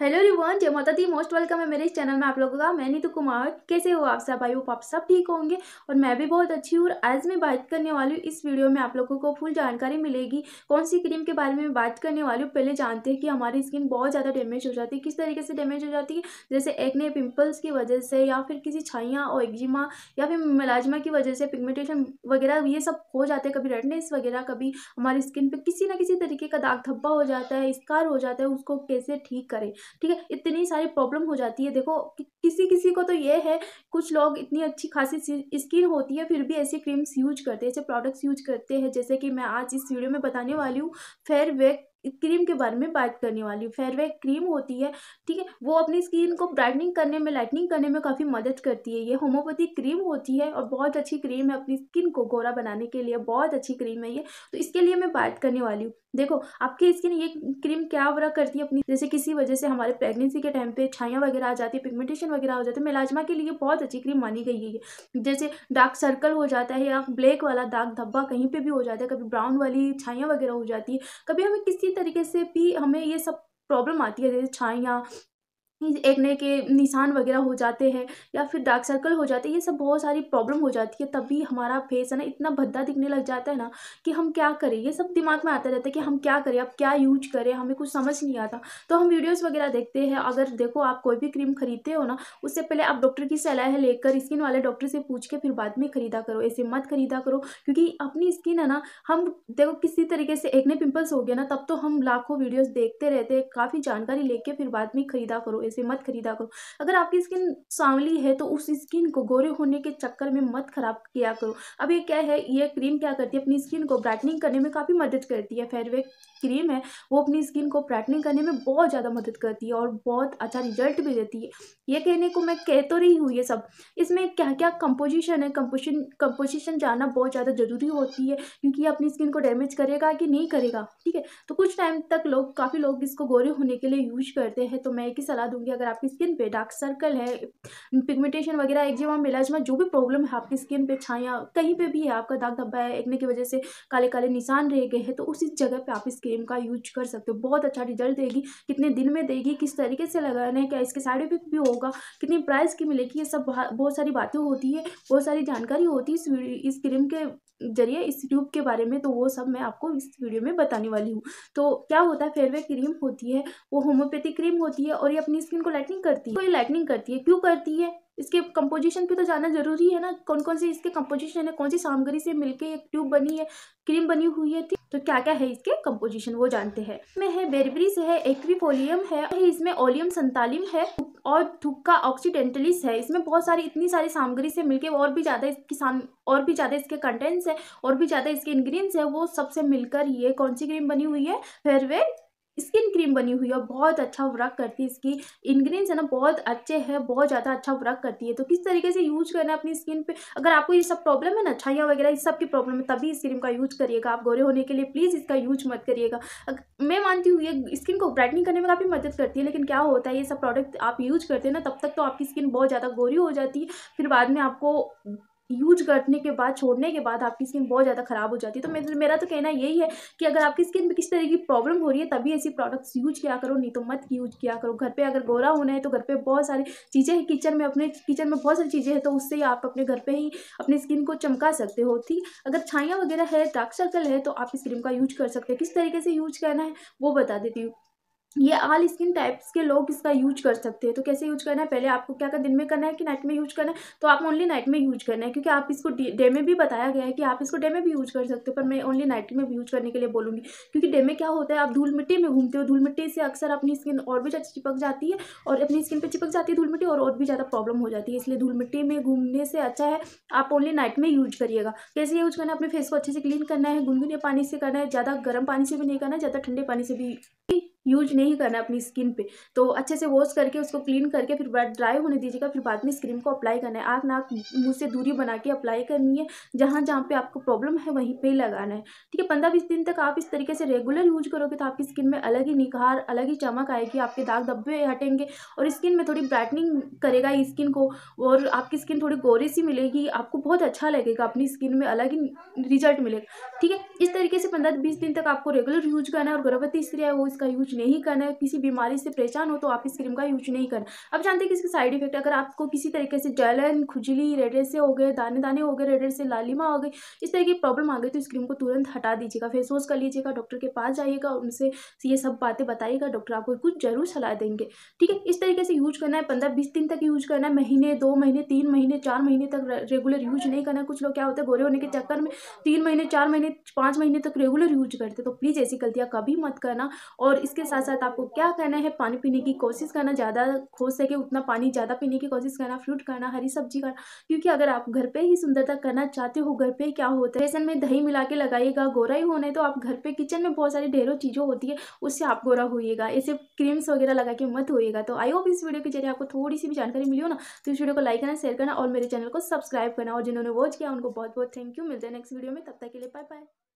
Hello रिवन जय माता दी। Most welcome है मेरे इस चैनल में आप लोगों का। मैं नीतू कुमार। कैसे हो आप सब? होप आप सब ठीक होंगे और मैं भी बहुत अच्छी हूँ और आज मैं बात करने वाली हूँ। इस वीडियो में आप लोगों को फुल जानकारी मिलेगी। कौन सी क्रीम के बारे में बात करने वाली हूँ? पहले जानते हैं कि हमारी स्किन बहुत ज़्यादा डैमेज हो जाती है। किस तरीके से डैमेज हो जाती है? जैसे एक्ने पिम्पल्स की वजह से या फिर किसी छाइयाँ और एक्जिमा या फिर मिलाजमा की वजह से पिगमेंटेशन वगैरह, ये सब हो जाते हैं। कभी रेडनेस वगैरह, कभी हमारी स्किन पर किसी ना किसी तरीके का दाग धब्बा हो जाता है स्कार हो जाता है। उसको कैसे ठीक करें? ठीक है? इतनी सारी प्रॉब्लम हो जाती है। देखो कि, किसी किसी को तो ये है कुछ लोग इतनी अच्छी खासी स्किन होती है फिर भी ऐसी क्रीम्स यूज़ करते हैं ऐसे प्रोडक्ट्स यूज़ करते हैं जैसे कि मैं आज इस वीडियो में बताने वाली हूँ फेयर वेक क्रीम के बारे में बात करने वाली हूँ। फेयरवेक क्रीम होती है, ठीक है? वो अपनी स्किन को ब्राइटनिंग करने में लाइटनिंग करने में काफ़ी मदद करती है। ये होम्योपैथिक क्रीम होती है और बहुत अच्छी क्रीम है अपनी स्किन को गोरा बनाने के लिए। बहुत अच्छी क्रीम है ये। तो इसके लिए मैं बात करने वाली हूँ। देखो, आपकी स्किन ये क्रीम क्या वर्क करती है अपनी? जैसे किसी वजह से हमारे प्रेगनेंसी के टाइम पे छाइयाँ वगैरह आ जाती है पिगमेंटेशन वगैरह हो जाती है मेलाजमा के लिए बहुत अच्छी क्रीम मानी गई है जैसे डार्क सर्कल हो जाता है या ब्लैक वाला दाग धब्बा कहीं पे भी हो जाता है, कभी ब्राउन वाली छाइयाँ वगैरह हो जाती है। कभी हमें किसी तरीके से भी हमें ये सब प्रॉब्लम आती है जैसे छाइयाँ एक्ने के निशान वगैरह हो जाते हैं या फिर डार्क सर्कल हो जाते हैं, ये सब बहुत सारी प्रॉब्लम हो जाती है, तभी हमारा फेस है ना इतना भद्दा दिखने लग जाता है ना कि हम क्या करें? ये सब दिमाग में आता रहता है कि हम क्या करें, अब क्या यूज़ करें? हमें कुछ समझ नहीं आता। तो हम वीडियोज़ वगैरह देखते हैं। अगर देखो आप कोई भी क्रीम खरीदते हो ना, उससे पहले आप डॉक्टर की सलाह लेकर स्किन वाले डॉक्टर से पूछ के फिर बाद में खरीदा करो। ऐसे मत खरीदा करो, क्योंकि अपनी स्किन है ना, हम देखो किसी तरीके से एकने पिम्पल्स हो गया ना, तब तो हम लाखों वीडियोज़ देखते रहते हैं, काफ़ी जानकारी लेके फिर बाद में खरीदा करो। ऐसे मत खरीदा करो। अगर आपकी स्किन सांवली है तो उस स्किन को गोरे होने के चक्कर में मत खराब किया करो। अब ये क्या है? ये क्रीम क्या करती है? अपनी स्किन को ब्राइटनिंग करने में काफ़ी मदद करती है। फेयरवेक क्रीम है, वो अपनी स्किन को ब्राइटनिंग करने में बहुत ज़्यादा मदद करती है और बहुत अच्छा रिज़ल्ट भी देती है। ये कहने को मैं कह तो रही हूँ ये सब। इसमें क्या क्या कंपोजिशन है? कंपोजिशन कंपोजिशन जानना बहुत ज़्यादा ज़रूरी होती है, क्योंकि ये अपनी स्किन को डैमेज करेगा कि नहीं करेगा? ठीक है? तो कुछ टाइम तक लोग, काफ़ी लोग इसको गोरे होने के लिए यूज़ करते हैं तो मैं एक ही सलाह दूँगी अगर आपकी स्किन पे डार्क सर्कल है, पिगमेंटेशन वगैरह एक्जिमा मिलाजमा, जो भी प्रॉब्लम है आपकी स्किन पे, छाया, कहीं पे भी है, आपका दाग धब्बा है, एकने की वजह से काले काले निशान रह गए हैं तो उसी जगह पे आप इस क्रीम का यूज़ कर सकते हो। बहुत अच्छा रिज़ल्ट देगी, कितने दिन में देगी, किस तरीके से लगाना है, क्या इसके साइड इफ़ेक्ट भी होगा, कितनी प्राइस की मिलेगी, ये सब बहुत सारी बातें होती है, बहुत सारी जानकारी होती है इस क्रीम के ज़रिए, इस ट्यूब के बारे में तो वो सब मैं आपको इस वीडियो में बताने वाली हूँ। तो क्या होता है फेयरवे क्रीम होती है, वो होम्योपैथिक क्रीम होती है और ये अपनी स्किन को लाइटनिंग करती है। तो ये लाइटनिंग करती है। क्यों करती है? इसके कंपोजिशन पे तो जानना ज़रूरी है ना। कौन कौन सी इसके कंपोजिशन है? कौन सी सामग्री से मिलके एक ट्यूब बनी है? क्रीम बनी हुई है तो क्या क्या है इसके कंपोजिशन वो जानते हैं। इसमें है बेरबरीस है एक्विफोलियम है इसमें ओलियम संतालिम है और थुक्का ऑक्सीडेंटलिस है। इसमें बहुत सारी, इतनी सारी सामग्री से मिलके और भी ज़्यादा इसकी साम, और भी ज़्यादा इसके कंटेंट्स है, और भी ज़्यादा इसके इंग्रीडियंट्स है, वो सबसे मिलकर ये कौन सी क्रीम बनी हुई है? फेयरवे स्किन क्रीम बनी हुई है बहुत अच्छा वर्क करती है इसकी। इंग्रीडियंट्स है ना, बहुत अच्छे हैं, बहुत ज़्यादा अच्छा वर्क करती है। तो किस तरीके से यूज़ करना है अपनी स्किन पे? अगर आपको ये सब प्रॉब्लम है ना छाइया वगैरह, इस सब की प्रॉब्लम है, तभी इस क्रीम का यूज़ करिएगा। आप गोरे होने के लिए प्लीज़ इसका यूज़ मत करिएगा। मैं मानती हूँ ये स्किन को ब्राइटनिंग करने में काफ़ी मदद करती है, लेकिन क्या होता है, ये सब प्रोडक्ट आप यूज़ करते हैं ना, तब तक तो आपकी स्किन बहुत ज़्यादा गोरी हो जाती है। फिर बाद में आपको यूज़ करने के बाद, छोड़ने के बाद आपकी स्किन बहुत ज़्यादा ख़राब हो जाती है। तो मेरा मेरा तो कहना यही है कि अगर आपकी स्किन में किस तरह की प्रॉब्लम हो रही है, तभी ऐसी प्रोडक्ट्स यूज़ किया करो, नहीं तो मत यूज़ किया करो। घर पे अगर गोरा होना है तो घर पे बहुत सारी चीज़ें हैं। किचन में अपने किचन में बहुत सारी चीज़ें हैं तो उससे ही आप अपने घर पर ही अपनी स्किन को चमका सकते हो। ठीक? अगर छाइयाँ वगैरह है डार्क सर्कल है तो आप इस क्रीम का यूज़ कर सकते हैं। किस तरीके से यूज़ करना है, वो बता देती हूँ। ये आल स्किन टाइप्स के लोग इसका यूज़ कर सकते हैं। तो कैसे यूज़ करना है? पहले आपको क्या कर दिन में करना है, कि नाइट में यूज़ करना है? तो आप ओनली नाइट में यूज़ करना है, क्योंकि आप इसको डे में भी बताया गया है कि आप इसको डे में भी यूज़ कर सकते हो, पर मैं ओनली नाइट में भी यूज़ करने के लिए बोलूँगी। क्योंकि डे में क्या होता है, आप धूल मिट्टी में घूमते हो, धूल मिट्टी से अक्सर अपनी स्किन और भी ज़्यादा चिपक जाती है, और अपनी स्किन पर चिपक जाती है धूल मिट्टी, और और भी ज़्यादा प्रॉब्लम हो जाती है। इसलिए धूल मिट्टी में घूमने से अच्छा है, आप ओनली नाइट में यूज़ करिएगा। कैसे यूज़ करना है? अपने फेस को अच्छे से क्लीन करना है, गुनगुने पानी से करना है, ज़्यादा गर्म पानी से भी नहीं करना है, ज़्यादा ठंडे पानी से भी यूज़ नहीं करना अपनी स्किन पे। तो अच्छे से वॉश करके उसको क्लीन करके फिर ड्राई होने दीजिएगा, फिर बाद में इस क्रीम को अप्लाई करना है। आँख नाक, मुँह से दूरी बना के अप्लाई करनी है, जहाँ जहाँ पे आपको प्रॉब्लम है वहीं पे लगाना है। ठीक है, पंद्रह बीस दिन तक आप इस तरीके से रेगुलर यूज़ करोगे तो आपकी स्किन में अलग ही निखार, अलग ही चमक आएगी, आपके दाग धब्बे हटेंगे और स्किन में थोड़ी ब्राइटनिंग करेगा स्किन को और आपकी स्किन थोड़ी गोरी सी मिलेगी, आपको बहुत अच्छा लगेगा, अपनी स्किन में अलग ही रिज़ल्ट मिलेगा। ठीक है, इस तरीके से पंद्रह बीस दिन तक आपको रेगुलर यूज़ करना है और गर्भवती स्त्री है, वो इसका यूज़ नहीं करना है, किसी बीमारी से परेशान हो तो आप इस क्रीम का यूज़ नहीं करना। अब जानते हैं कि इसके साइड इफ़ेक्ट अगर आपको किसी तरीके से जलन, खुजली रेडे से हो गए दाने दाने हो गए रेडे से लालिमा हो गई, इस तरह की प्रॉब्लम आ गई तो इस क्रीम को तुरंत हटा दीजिएगा फेस वॉश कर लीजिएगा डॉक्टर के पास जाइएगा, उनसे ये सब बातें बताइएगा डॉक्टर आपको कुछ ज़रूर सलाह देंगे। ठीक है? इस तरीके से यूज़ करना है, पंद्रह बीस दिन तक यूज़ करना है, महीने, दो महीने, तीन महीने, चार महीने तक रेगुलर यूज़ नहीं करना। कुछ लोग क्या होता है, गोरे होने के चक्कर में तीन महीने, चार महीने, पाँच महीने तक रेगुलर यूज़ करते तो प्लीज़ ऐसी गलतियाँ कभी मत करना। और इसके साथ साथ आपको क्या करना है, पानी पीने की कोशिश करना, ज़्यादा हो सके उतना पानी, ज़्यादा पीने की कोशिश करना, फ्रूट खाना, हरी सब्ज़ी खाना, क्योंकि अगर आप घर पे ही सुंदरता करना चाहते हो, घर पे क्या होता है, बेसन में दही मिला के लगाइएगा, गोरा ही होना तो आप घर पे किचन में बहुत सारी ढेरों चीज़ों होती है, उससे आप गोरा होइएगा, ऐसे क्रीम्स वगैरह लगा के मत होइएगा तो आई होप इस वीडियो के ज़रिए आपको थोड़ी सी भी जानकारी मिली हो ना तो इस वीडियो को लाइक करना शेयर करना और मेरे चैनल को सब्सक्राइब करना, और जिन्होंने वॉच किया, उनको बहुत बहुत थैंक यू मिलते हैं नेक्स्ट वीडियो में, तब तक के लिए बाय बाय